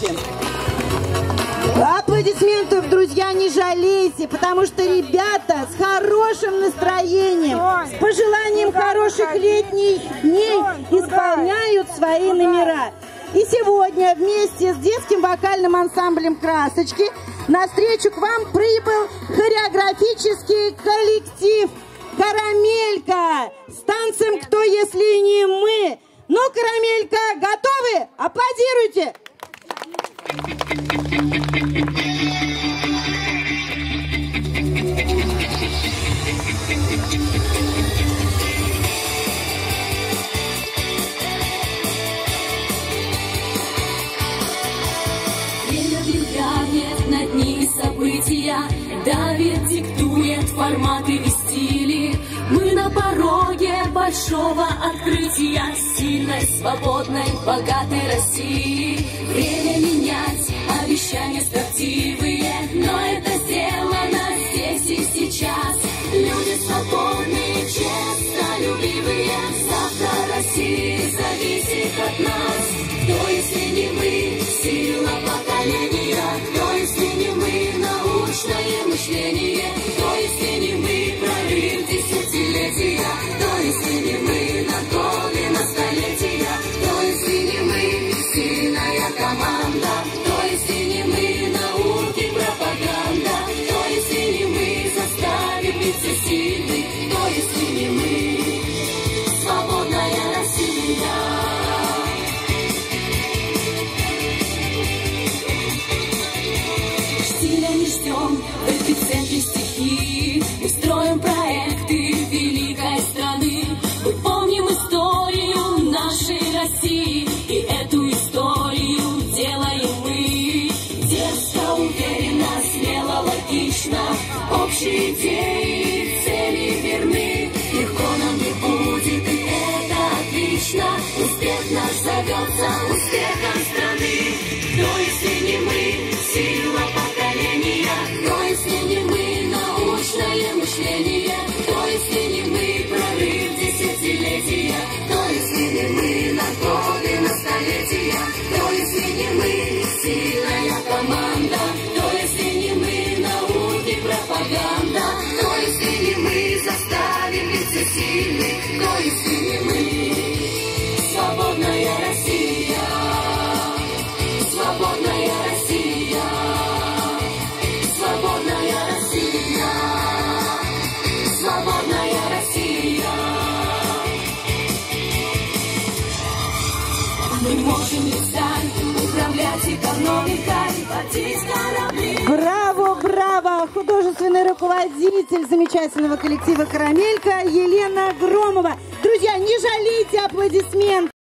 девочки. Аплодисментов, друзья, не жалейте, потому что ребята с хорошим настроением, с пожеланием хороших летних дней исполняют свои номера. И сегодня вместе с детским вокальным ансамблем «Красочки» на встречу к вам прибыл хореографический коллектив «Карамелька» с танцем «Кто, если не мы?». Ну, «Карамелька», готовы? Аплодируйте! Время влияет на дни события, давит, диктует форматы и стили. Мы на пороге большого открытия сильной, свободной, богатой России. Время Кто, если не мы, сила поколения, кто, если не мы, научное мышление, кто, если не мы, прорыв десятилетия, кто, если не мы, на годы, на если не мы, сильная команда, кто, если не мы, науки, пропаганда, кто, если не мы, заставим быть всесильны, кто, если не мы, Штиля не ждем в эпицентре стихии. Мы строим проекты великой страны. Мы помним историю нашей России. И эту историю делаем мы. Дерзко, уверенно, смело, логично. Общие идеи цели верны. Легко нам не будет, и это отлично. Успех наш зовется успехом Браво, браво! Художественный руководитель замечательного коллектива «Карамелька» Елена Громова. Друзья, не жалейте аплодисментов.